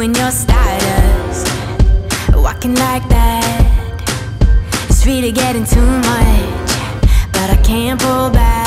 You and your stardust, walking like that. It's really getting too much, but I can't pull back.